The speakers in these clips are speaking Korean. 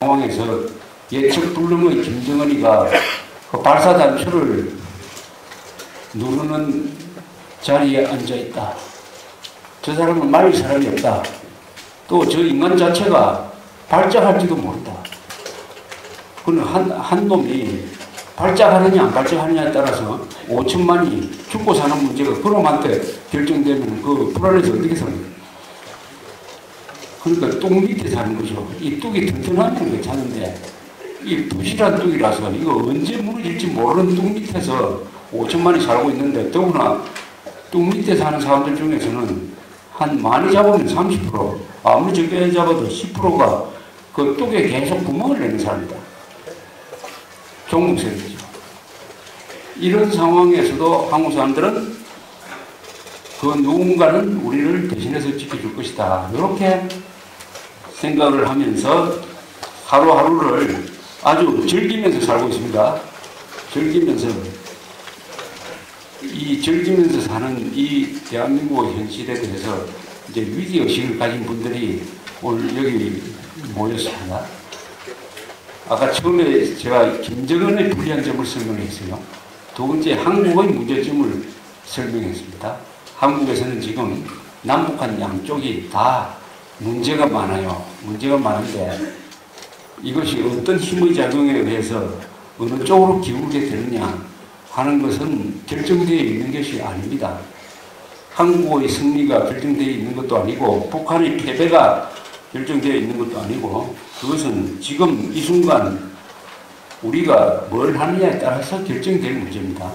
상황에서 예측 불능의 김정은이가 그 발사 단추를 누르는 자리에 앉아 있다. 저 사람은 말릴 사람이 없다. 또 저 인간 자체가 발작할지도 모른다. 그는 한, 한 놈이 발작하느냐 안 발작하느냐에 따라서 5천만이 죽고 사는 문제가 그놈한테 결정되면 그 불안해서 어떻게 삽니까? 그러니까 뚝 밑에 사는 거죠. 이 뚝이 튼튼하면 괜찮은데 이 부실한 뚝이라서 이거 언제 무너질지 모르는 뚝 밑에서 5천만이 살고 있는데 더구나 뚝 밑에 사는 사람들 중에서는 한 많이 잡으면 30% 아무리 적게 잡아도 10%가 그 뚝에 계속 구멍을 내는 사람이다. 종북세대죠. 이런 상황에서도 한국 사람들은 그 누군가는 우리를 대신해서 지켜줄 것이다. 이렇게 생각을 하면서 하루하루를 아주 즐기면서 살고 있습니다. 즐기면서 이 즐기면서 사는 이 대한민국의 현실에 대해서 이제 위기 의식을 가진 분들이 오늘 여기 모였습니다. 아까 처음에 제가 김정은의 불리한 점을 설명했어요. 두 번째 한국의 문제점을 설명했습니다. 한국에서는 지금 남북한 양쪽이 다 문제가 많아요. 문제가 많은데 이것이 어떤 힘의 작용에 의해서 어느 쪽으로 기울게 되느냐 하는 것은 결정되어 있는 것이 아닙니다. 한국의 승리가 결정되어 있는 것도 아니고 북한의 패배가 결정되어 있는 것도 아니고 그것은 지금 이 순간 우리가 뭘 하느냐에 따라서 결정될 문제입니다.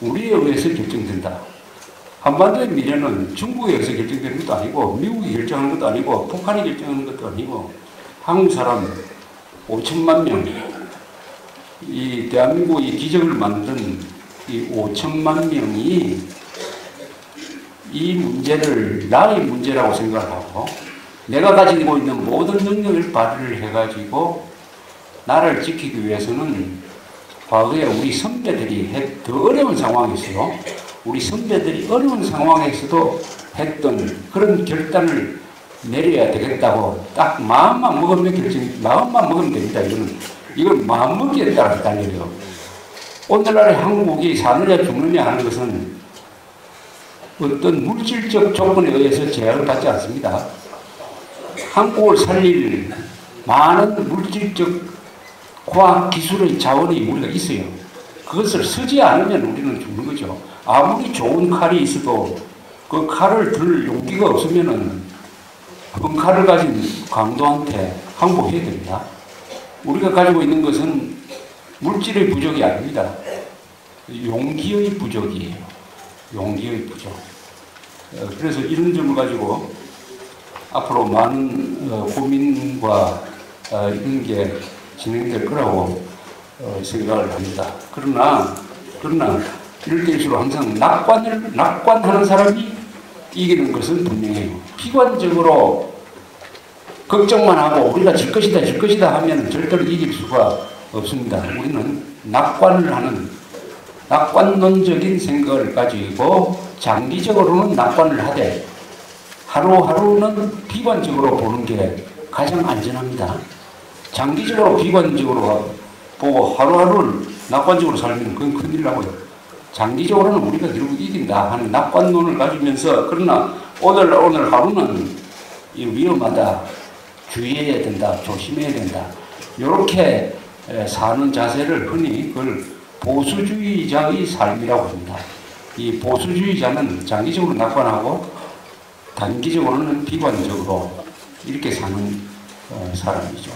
우리에 의해서 결정된다. 한반도의 미래는 중국에 의해서 결정되는 것도 아니고 미국이 결정하는 것도 아니고 북한이 결정하는 것도 아니고 한국 사람 5천만 명, 이 대한민국의 기적을 만든 이 5천만 명이 이 문제를 나의 문제라고 생각하고 내가 가지고 있는 모든 능력을 발휘를 해가지고 나를 지키기 위해서는 과거에 우리 선배들이 더 어려운 상황에서요. 우리 선배들이 어려운 상황에서도 했던 그런 결단을 내려야 되겠다고 딱 마음만 먹으면 결정, 마음만 먹으면 됩니다. 이거는 이건 마음먹기에 따라서 달려요. 오늘날의 한국이 사느냐 죽느냐 하는 것은 어떤 물질적 조건에 의해서 제약을 받지 않습니다. 한국을 살릴 많은 물질적 과학 기술의 자원이 우리가 있어요. 그것을 쓰지 않으면 우리는 죽는 거죠. 아무리 좋은 칼이 있어도 그 칼을 들 용기가 없으면은 그 칼을 가진 강도한테 항복해야 됩니다. 우리가 가지고 있는 것은 물질의 부족이 아닙니다. 용기의 부족이에요. 용기의 부족. 어, 그래서 이런 점을 가지고 앞으로 많은 어, 고민과 어, 이런 게 진행될 거라고 생각을 합니다. 그러나, 그러나, 이럴 때일수록 항상 낙관을, 낙관하는 사람이 이기는 것은 분명해요. 비관적으로 걱정만 하고 우리가 질 것이다, 질 것이다 하면 절대로 이길 수가 없습니다. 우리는 낙관을 하는 낙관론적인 생각을 가지고 장기적으로는 낙관을 하되 하루하루는 비관적으로 보는 게 가장 안전합니다. 장기적으로 비관적으로 보고 하루하루를 낙관적으로 살면 그건 큰일 나고요. 장기적으로는 우리가 결국 이긴다 하는 낙관론을 가지면서 그러나 오늘 오늘 하루는 위험하다 주의해야 된다 조심해야 된다 이렇게 사는 자세를 흔히 그걸 보수주의자의 삶이라고 합니다. 이 보수주의자는 장기적으로 낙관하고 단기적으로는 비관적으로 이렇게 사는 사람이죠.